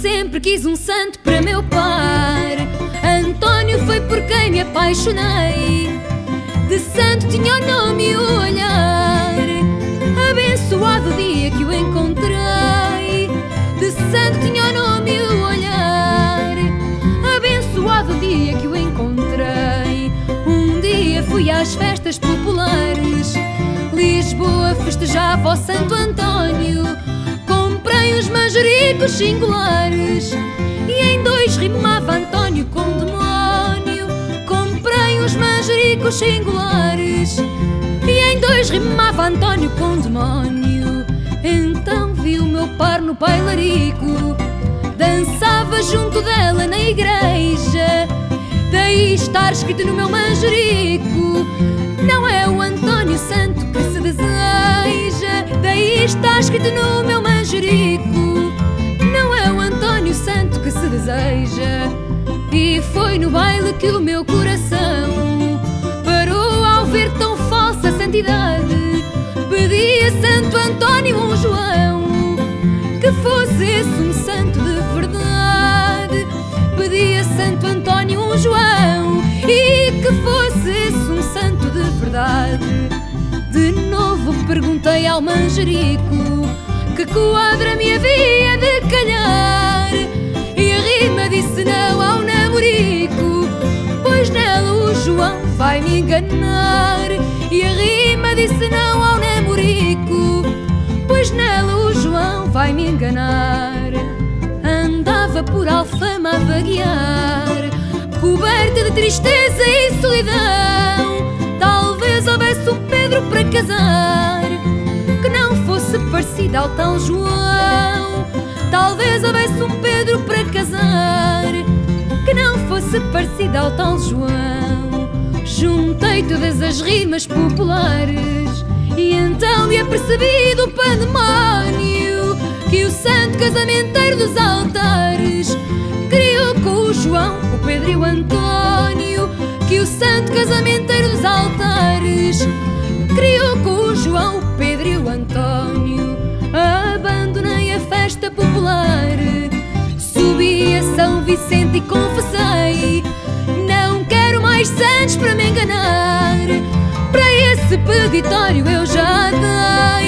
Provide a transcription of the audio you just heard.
sempre quis um santo para meu par. António foi por quem me apaixonei. De santo tinha o nome e o olhar. Abençoado o dia que o encontrei. De santo tinha o nome e o olhar. Abençoado o dia que o encontrei. Um dia fui às festas populares. Lisboa festejava o Santo António os manjericos singulares. E em dois rimava António com demónio Comprei uns manjericos singulares. E em dois rimava António com demónio Então vi o meu par no bailarico Dançava junto dela na igreja. Daí estar escrito no meu manjerico Não é o António Santo que se deseja. Daí está escrito no meu E foi no baile que o meu coração Parou ao ver tão falsa santidade. Pedi a Santo António um João Que fosse esse um santo de verdade. Pedi a Santo António um João E que fosse esse um santo de verdade. De novo perguntei ao manjerico que quadra me havia vai me enganar E a rima disse não ao namorico Pois nela o João vai me enganar Andava por Alfama a vaguear Coberta de tristeza e solidão Talvez houvesse um Pedro para casar parecida ao tal João. Talvez houvesse um Pedro para casar que não fosse parecida ao tal João. Juntei todas as rimas populares e então me apercebi do pandemónio que o santo casamenteiro dos altares criou com o João, o Pedro e o Antônio. Que o santo casamenteiro dos altares criou com antes para me enganar. Para esse peditório eu já dei.